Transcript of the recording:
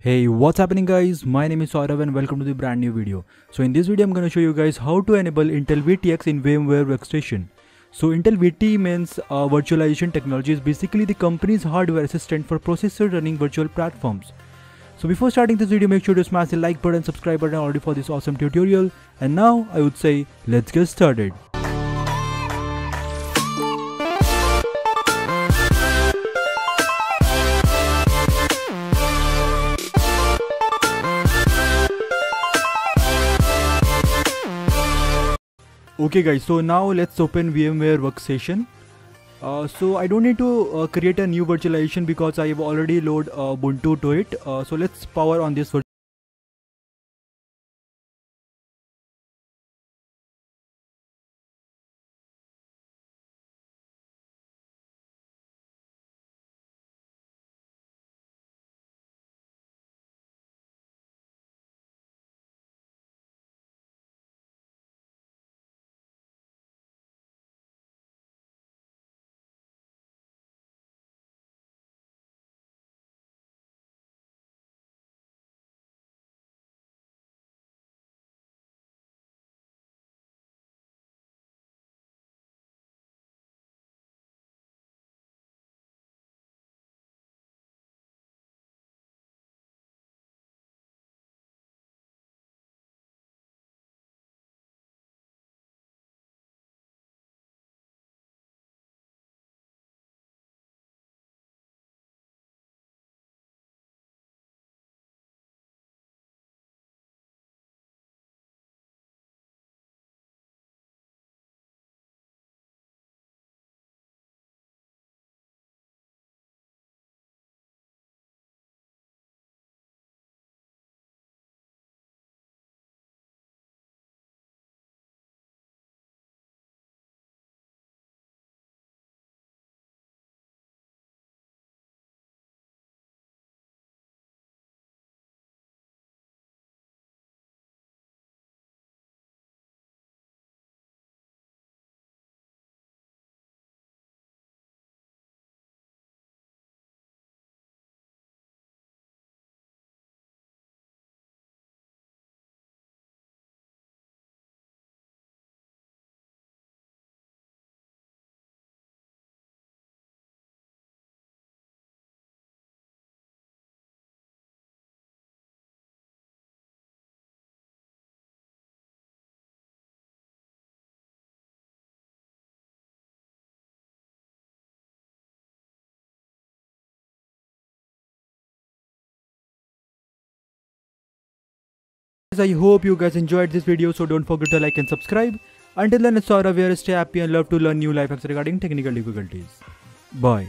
Hey what's happening guys my name is Sourav and welcome to the brand new video. So in this video I'm gonna show you guys how to enable Intel VTX in VMware Workstation. So Intel VT means uh, virtualization technology is basically the company's hardware assistant for processor running virtual platforms. So before starting this video make sure to smash the like button and subscribe button already for this awesome tutorial and now I would say let's get started. Okay guys, so now let's open VMware Workstation. Uh, so I don't need to uh, create a new virtualization because I have already load uh, Ubuntu to it. Uh, so let's power on this I hope you guys enjoyed this video so don't forget to like and subscribe. Until then it's Sourav here, stay happy and love to learn new life hacks regarding technical difficulties. Bye.